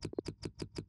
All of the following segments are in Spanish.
the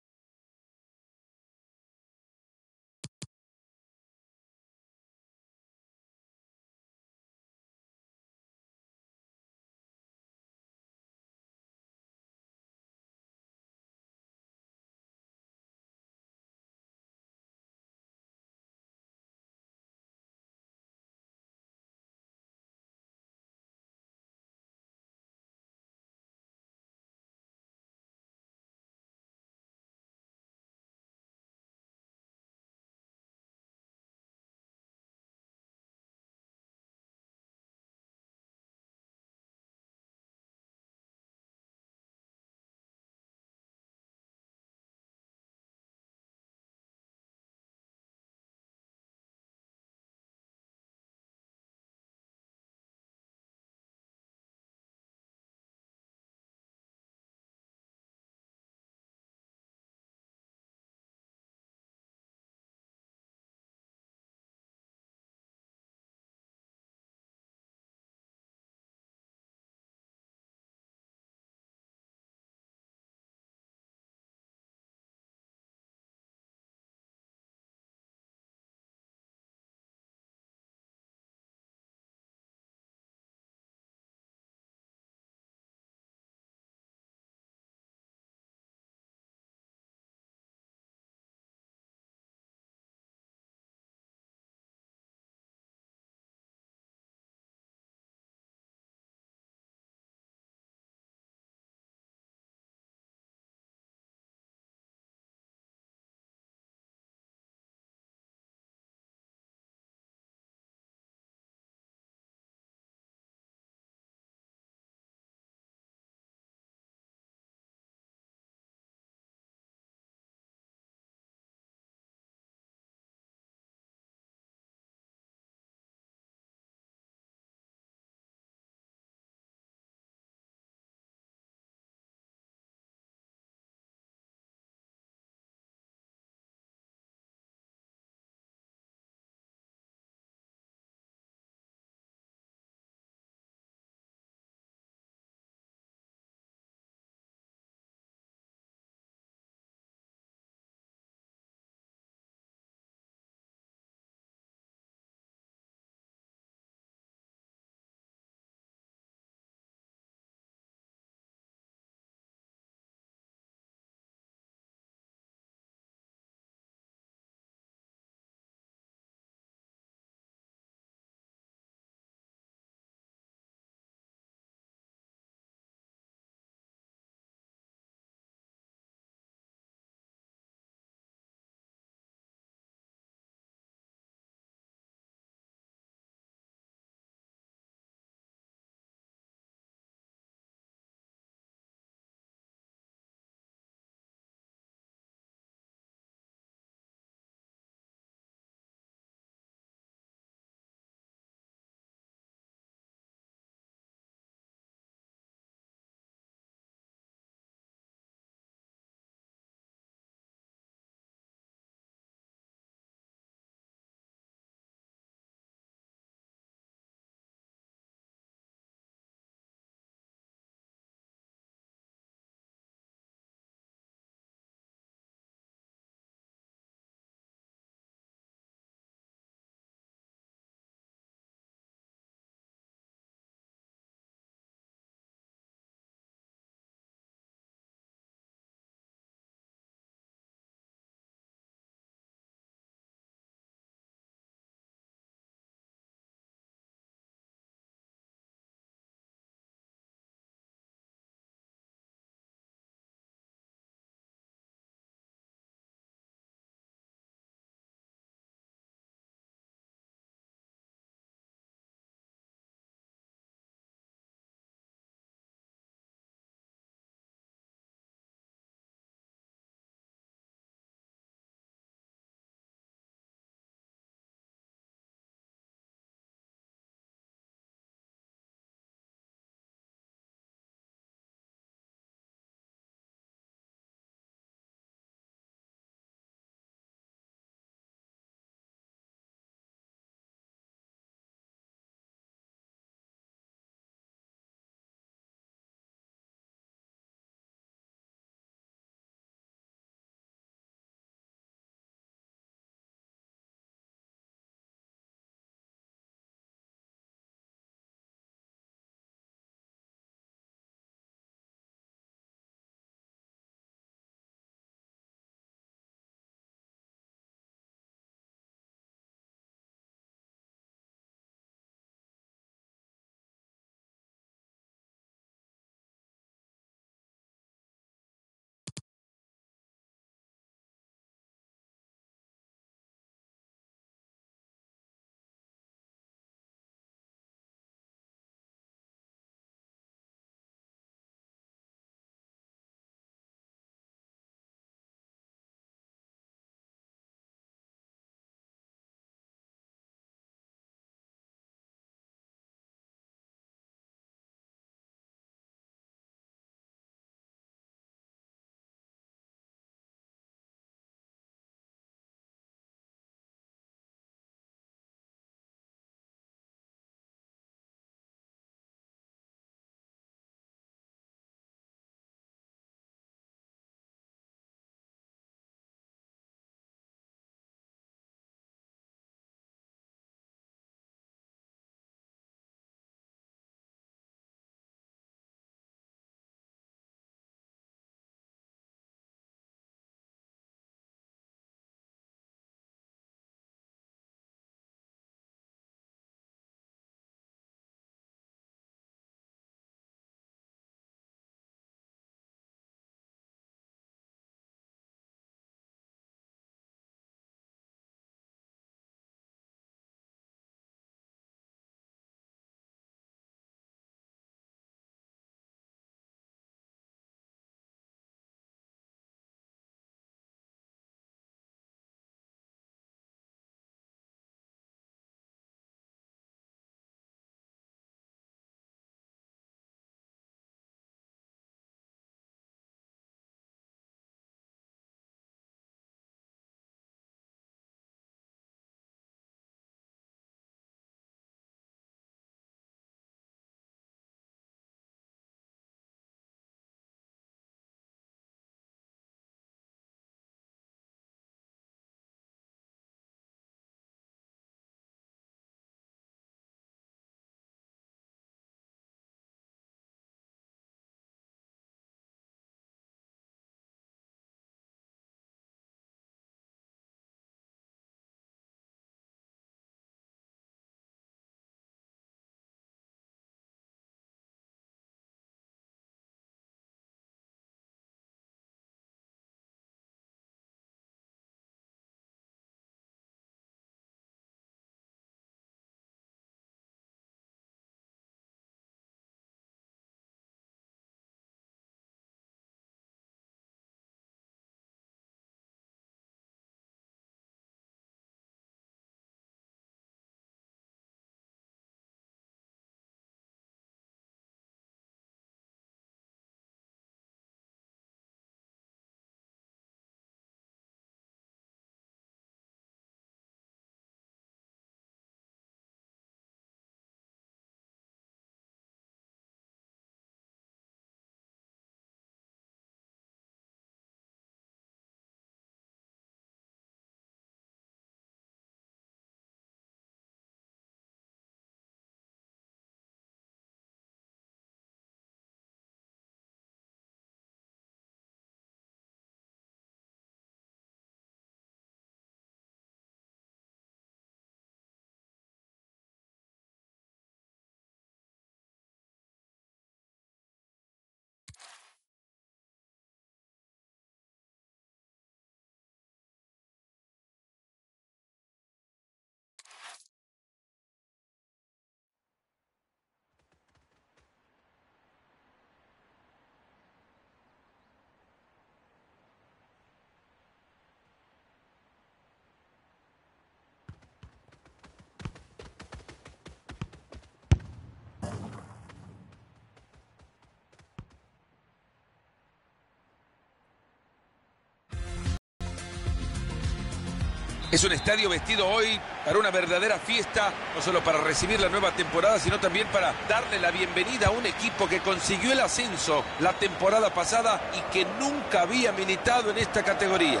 Es un estadio vestido hoy para una verdadera fiesta, no solo para recibir la nueva temporada, sino también para darle la bienvenida a un equipo que consiguió el ascenso la temporada pasada y que nunca había militado en esta categoría.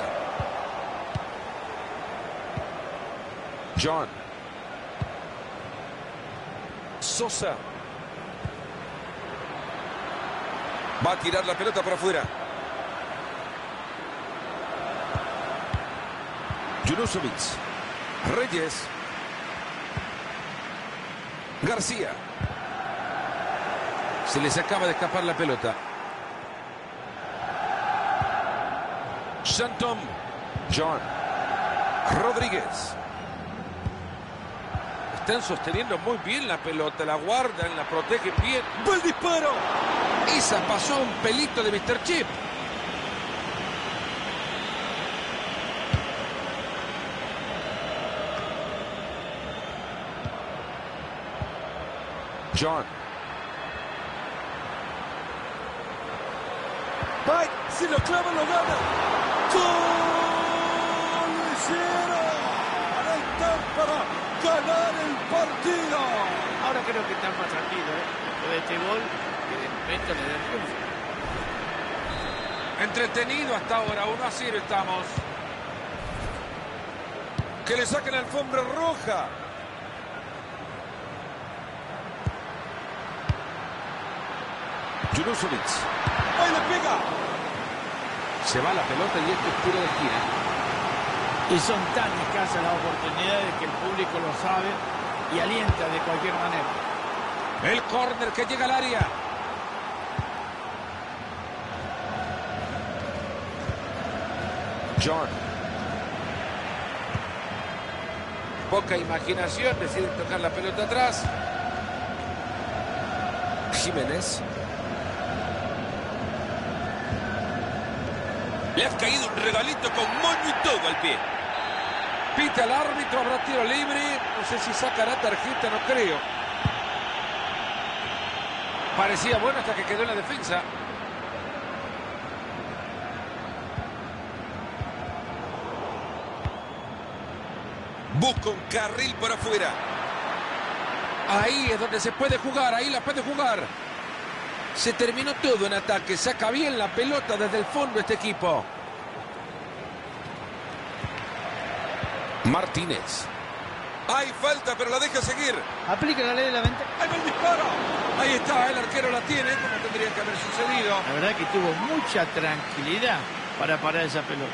John. Sosa. Va a tirar la pelota para afuera. Junusovic. Reyes. García. Se les acaba de escapar la pelota. Shantom. John. Rodríguez. Están sosteniendo muy bien la pelota, la guardan, la protegen bien. ¡Buen disparo! Esa pasó un pelito de Mr. Chip. John. Mike, si lo clava, lo gana. ¡Gol! ¡Lo hicieron! Están para ganar el partido. Ahora creo que están más tranquilos, ¿eh? De este gol, que de momento le triunfo. Entretenido hasta ahora, 1 a 0 estamos. Que le saquen la alfombra roja. Junusovic. ¡Ahí le pega! Se va la pelota y esto es tiro de esquina. Y son tan escasas las oportunidades que el público lo sabe y alienta de cualquier manera. El córner que llega al área. John. Poca imaginación, deciden tocar la pelota atrás. Jiménez. Le ha caído un regalito con moño y todo al pie. Pita el árbitro, habrá tiro libre. No sé si sacará tarjeta, no creo. Parecía bueno hasta que quedó en la defensa. Busca un carril por afuera. Ahí es donde se puede jugar, ahí la puede jugar. Se terminó todo en ataque, saca bien la pelota desde el fondo este equipo. Martínez. Hay falta, pero la deja seguir. Aplica la ley de la ventaja. ¡Ahí va el disparo! Ahí está, el arquero la tiene, como tendría que haber sucedido. La verdad que tuvo mucha tranquilidad para parar esa pelota.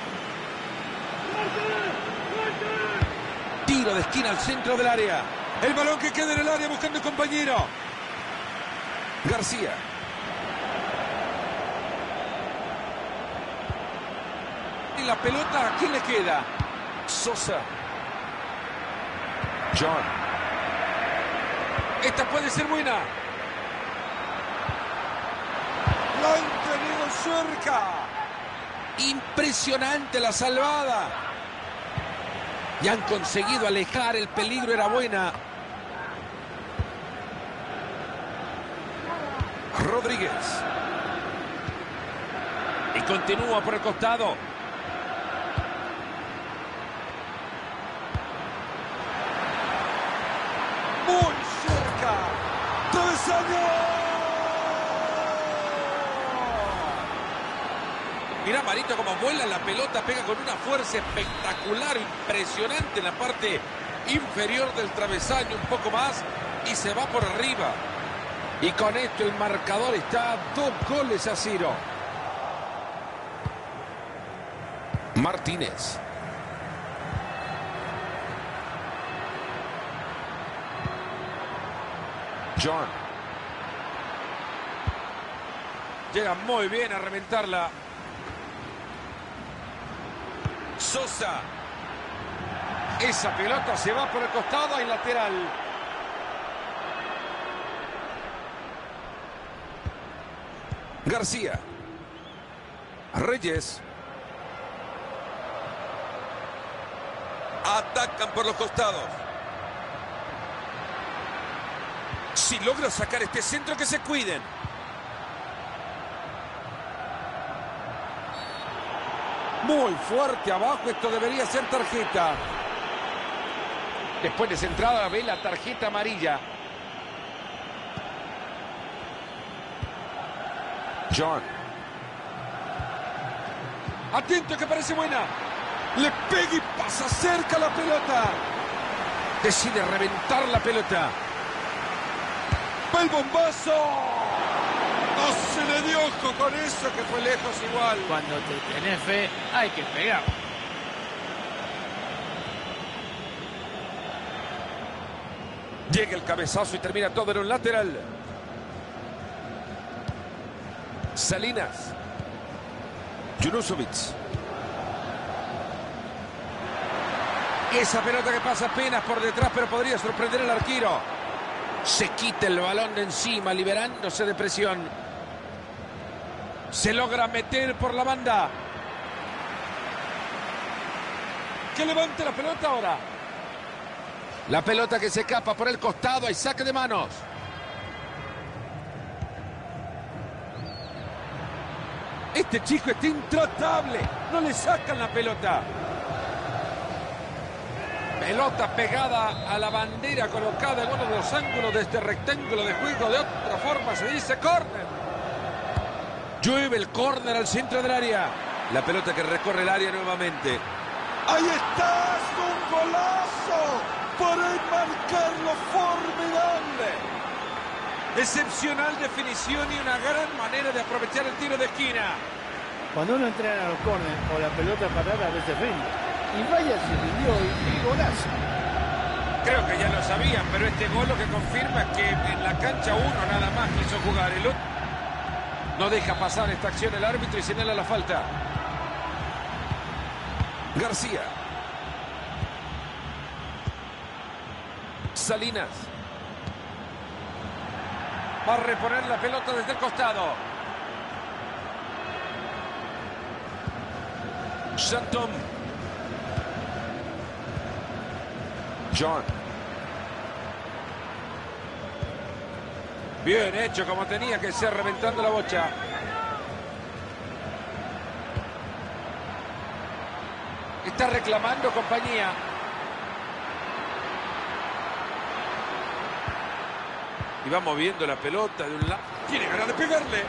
Tiro de esquina al centro del área. El balón que queda en el área buscando compañero. García. La pelota, ¿a quién le queda? Sosa. John. Esta puede ser buena. ¡Lo han tenido cerca! Impresionante la salvada. Y han conseguido alejar, el peligro era buena. Rodríguez. Y continúa por el costado. ¡Muy cerca! ¡Travesaño! Mirá Marito como vuela la pelota, pega con una fuerza espectacular, impresionante en la parte inferior del travesaño, un poco más, y se va por arriba. Y con esto el marcador está dos goles a cero. Martínez. John. Llega muy bien a reventarla. Sosa. Esa pelota se va por el costado y lateral. García. Reyes. Atacan por los costados. Si logra sacar este centro, que se cuiden. Muy fuerte abajo, esto debería ser tarjeta. Después de centrada ve la tarjeta amarilla. John. Atento que parece buena. Le pega y pasa cerca la pelota. Decide reventar la pelota. Va el bombazo. No se le dio ojo con eso que fue lejos igual. Cuando te tenés fe, hay que pegar. Llega el cabezazo y termina todo en un lateral. Salinas. Junusovic. Esa pelota que pasa apenas por detrás, pero podría sorprender al arquero. Se quita el balón de encima, liberándose de presión. Se logra meter por la banda. Que levante la pelota ahora. La pelota que se escapa por el costado, hay saque de manos. Este chico está intratable. No le sacan la pelota. Pelota pegada a la bandera colocada en uno de los ángulos de este rectángulo de juego. De otra forma se dice córner. Llueve el córner al centro del área. La pelota que recorre el área nuevamente. Ahí está, es un golazo para enmarcarlo formidable. Excepcional definición y una gran manera de aprovechar el tiro de esquina. Cuando uno entrena a los corners o la pelota parada a veces rinde. Y vaya se rindió y, y golazo. Creo que ya lo sabían, pero este gol lo que confirma es que en la cancha uno nada más quiso jugar. El otro no deja pasar esta acción el árbitro y señala la falta. García. Salinas. Va a reponer la pelota desde el costado. Shantom. John. Bien hecho como tenía que ser reventando la bocha. Está reclamando compañía. Y va moviendo la pelota de un lado. Tiene ganas de pegarle.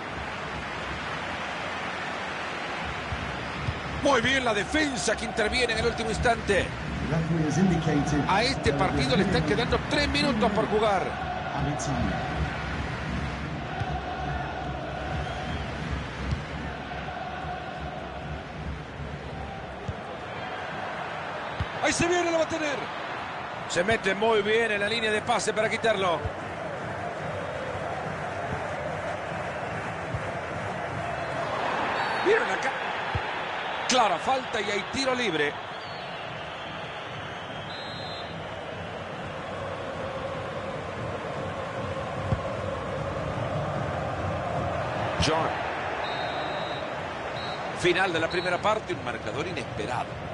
Muy bien la defensa que interviene en el último instante. A este partido le están quedando tres minutos por jugar. Se viene, lo va a tener. Se mete muy bien en la línea de pase para quitarlo. ¿Vieron acá? Clara falta y hay tiro libre. John. Final de la primera parte, un marcador inesperado.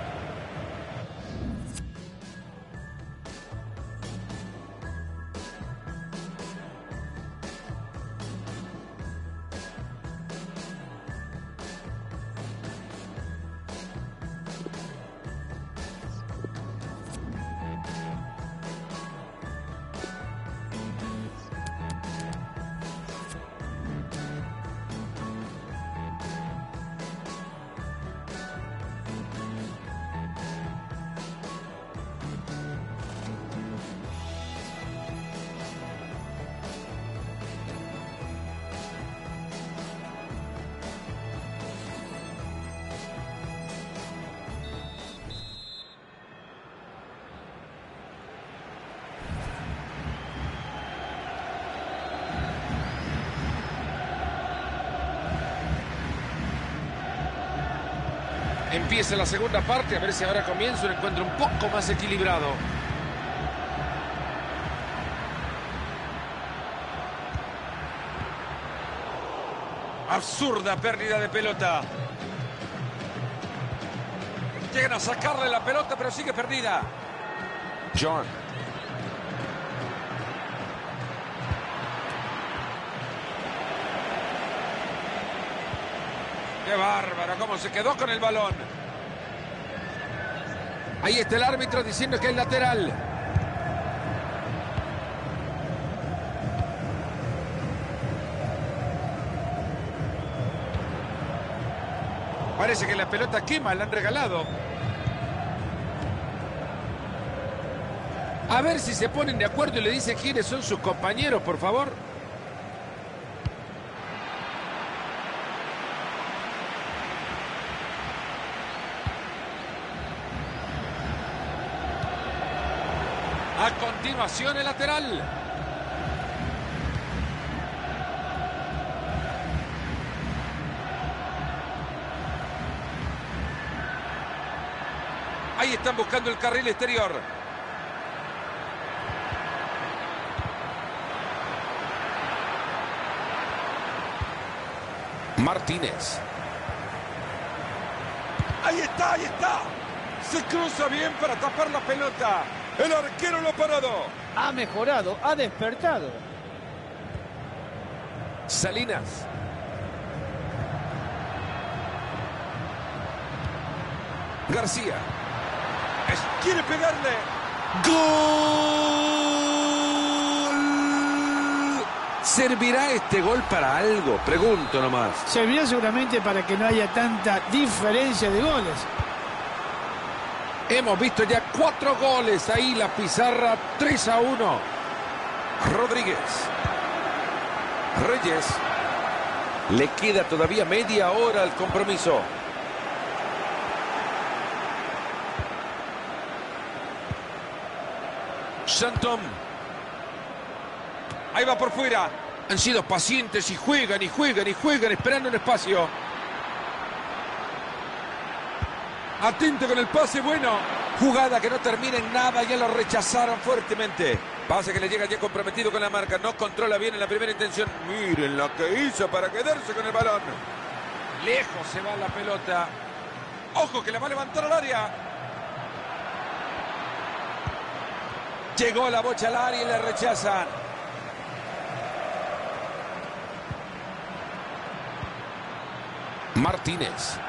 Empieza la segunda parte, a ver si ahora comienza un encuentro un poco más equilibrado. Absurda pérdida de pelota. Llegan a sacarle la pelota, pero sigue perdida. John. Qué bárbaro, cómo se quedó con el balón. Ahí está el árbitro diciendo que es lateral. Parece que la pelota quema, la han regalado. A ver si se ponen de acuerdo y le dicen quiénes son sus compañeros, por favor. Continuación el lateral. Ahí están buscando el carril exterior. Martínez. Ahí está, ahí está. Se cruza bien para tapar la pelota. El arquero lo ha parado. Ha mejorado, ha despertado. Salinas. García. Es- quiere pegarle. ¡Gol! ¿Servirá este gol para algo? Pregunto nomás. Servirá seguramente para que no haya tanta diferencia de goles. Hemos visto ya cuatro goles ahí, la pizarra 3 a 1. Rodríguez. Reyes. Le queda todavía media hora al compromiso. Santom. Ahí va por fuera. Han sido pacientes y juegan y juegan y juegan esperando un espacio. Atento con el pase bueno. Jugada que no termina en nada, ya lo rechazaron fuertemente. Pase que le llega ya comprometido con la marca, no controla bien en la primera intención. Miren lo que hizo para quedarse con el balón. Lejos se va la pelota. Ojo que la va a levantar al área. Llegó la bocha al área y le rechazan. Martínez.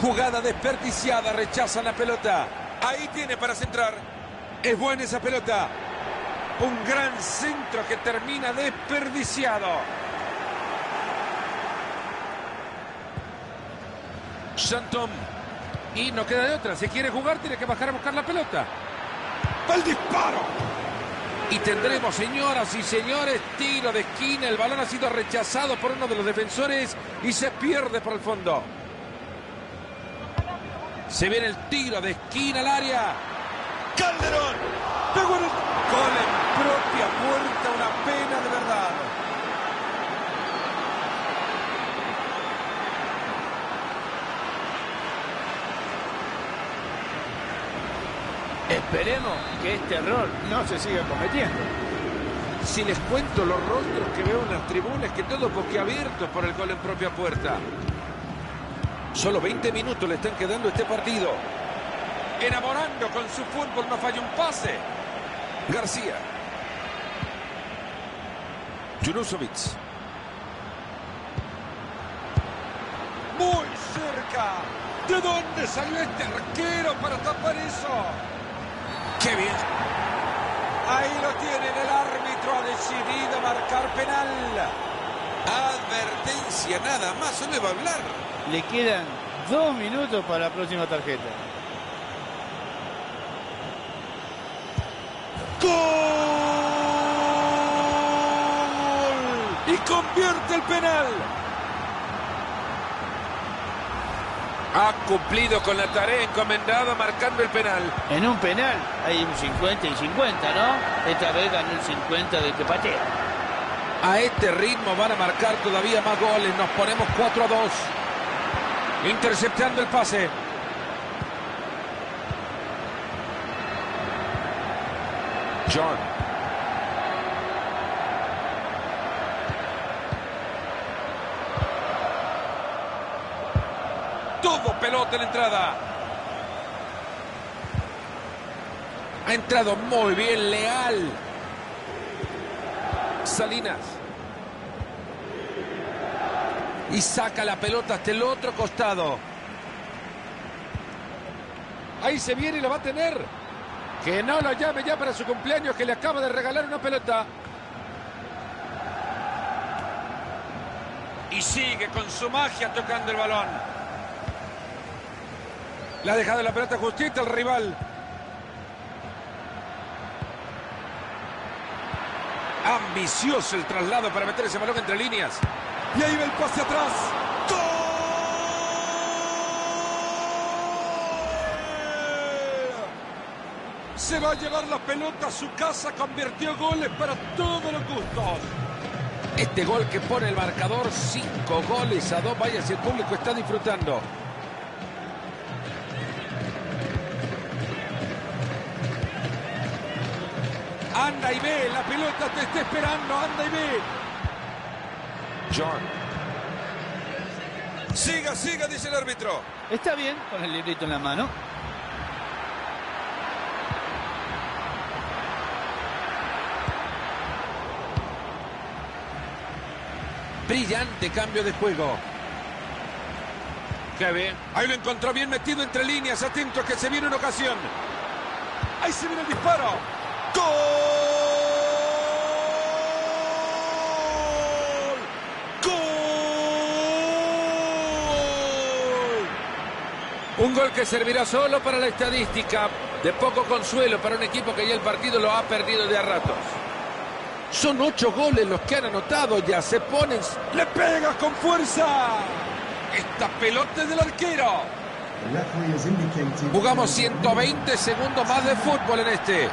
Jugada desperdiciada, rechazan la pelota. Ahí tiene para centrar. Es buena esa pelota. Un gran centro que termina desperdiciado. Santom. Y no queda de otra. Si quiere jugar, tiene que bajar a buscar la pelota. ¡Va el disparo! Y tendremos, señoras y señores, tiro de esquina. El balón ha sido rechazado por uno de los defensores y se pierde por el fondo. Se viene el tiro de esquina al área. Calderón. Pegó en propia puerta. Una pena de verdad. Esperemos que este error no se siga cometiendo. Si les cuento los rostros que veo en las tribunas, que todos boquiabiertos por el gol en propia puerta. Solo 20 minutos le están quedando este partido. Enamorando con su fútbol. No falla un pase. García. Junusovic. Muy cerca. ¿De dónde salió este arquero para tapar eso? ¡Qué bien! Ahí lo tienen. El árbitro ha decidido marcar penal. Advertencia, nada más, solo va a hablar. Le quedan dos minutos para la próxima tarjeta. ¡Gol! Y convierte el penal. Ha cumplido con la tarea encomendada marcando el penal. En un penal hay un 50 y 50, ¿no? Esta vez ganó el 50 del que patea. A este ritmo van a marcar todavía más goles. Nos ponemos 4 a 2. Interceptando el pase. John. Todo pelota en la entrada. Ha entrado muy bien, leal. Salinas. Y saca la pelota hasta el otro costado. Ahí se viene y lo va a tener. Que no lo llame ya para su cumpleaños, que le acaba de regalar una pelota. Y sigue con su magia tocando el balón. La ha dejado la pelota justita el rival. Ambicioso el traslado para meter ese balón entre líneas. Y ahí va el pase atrás. ¡Gol! Se va a llevar la pelota a su casa, convirtió goles para todos los gustos. Este gol que pone el marcador, cinco goles a dos. Vaya si el público está disfrutando. Anda y ve, la pelota te está esperando, anda y ve. John. Siga, siga, dice el árbitro. Está bien con el librito en la mano. Brillante cambio de juego. Qué bien. Ahí lo encontró bien metido entre líneas, atento a que se viene una ocasión. Ahí se viene el disparo. ¡Gol! Un gol que servirá solo para la estadística. De poco consuelo para un equipo que ya el partido lo ha perdido de a ratos. Son ocho goles los que han anotado ya. Se ponen... ¡Le pega con fuerza! Esta pelota es del arquero. Jugamos 120 segundos más de fútbol en este.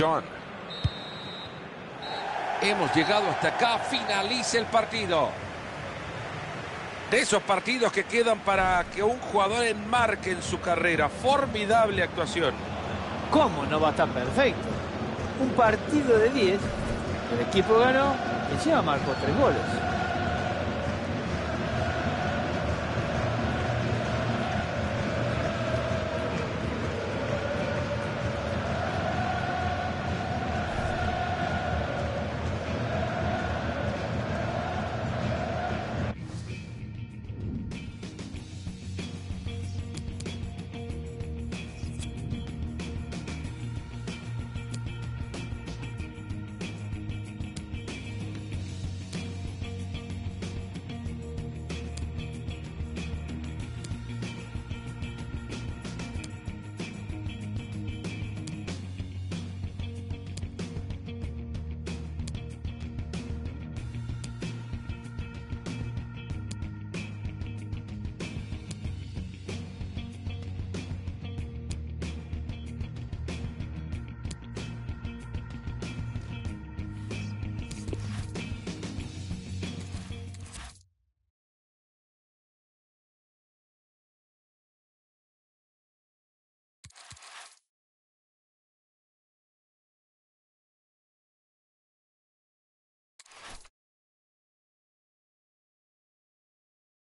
John. Hemos llegado hasta acá. Finaliza el partido. De esos partidos que quedan para que un jugador enmarque en su carrera. Formidable actuación. ¿Cómo no va a estar perfecto? Un partido de 10, el equipo ganó y encima marcó tres goles.